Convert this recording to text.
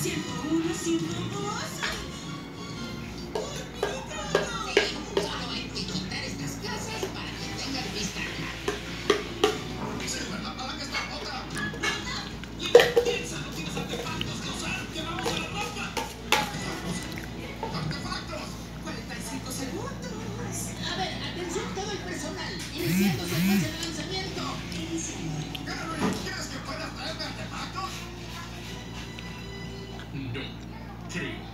Siento uno, siento dos. todo el personal, iniciando secuencia de lanzamiento. Carol, ¿quieres que puedas traerme artefactos? No, creo.